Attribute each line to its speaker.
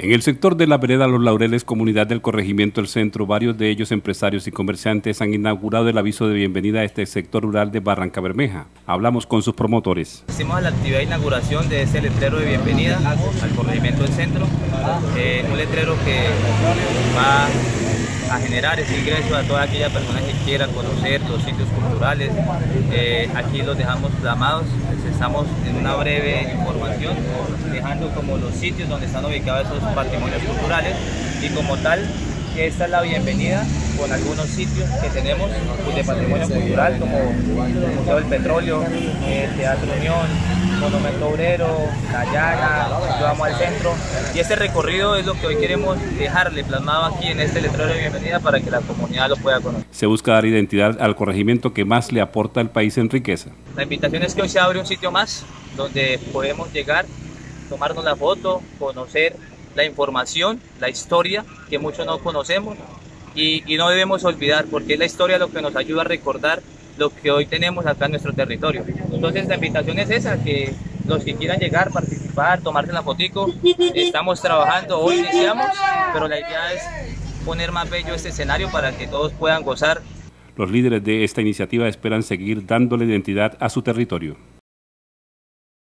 Speaker 1: En el sector de la vereda Los Laureles, comunidad del corregimiento El Centro, varios de ellos empresarios y comerciantes han inaugurado el aviso de bienvenida a este sector rural de Barranca Bermeja. Hablamos con sus promotores.
Speaker 2: Hicimos la actividad de inauguración de este letrero de bienvenida al corregimiento del centro. Eh, un letrero que va a generar ese ingreso a todas aquellas personas que quieran conocer los sitios culturales. Eh, aquí los dejamos plasmados, pues estamos en una breve información, dejando como los sitios donde están ubicados esos patrimonios culturales y como tal, esta es la bienvenida con algunos sitios que tenemos de patrimonio cultural como el Museo del Petróleo, el Teatro Unión, Monumento Obrero, La Llaga, vamos al centro. Y este recorrido es lo que hoy queremos dejarle plasmado aquí en este letrero de bienvenida para que la comunidad lo pueda conocer.
Speaker 1: Se busca dar identidad al corregimiento que más le aporta al país en riqueza.
Speaker 2: La invitación es que hoy se abre un sitio más donde podemos llegar, tomarnos la foto, conocer la información, la historia que muchos no conocemos y, y no debemos olvidar porque es la historia lo que nos ayuda a recordar lo que hoy tenemos acá en nuestro territorio. Entonces la invitación es esa, que los que quieran llegar, participar, tomarse la fotico, estamos trabajando, hoy iniciamos, pero la idea es poner más bello este escenario para que todos puedan gozar.
Speaker 1: Los líderes de esta iniciativa esperan seguir dándole identidad a su territorio.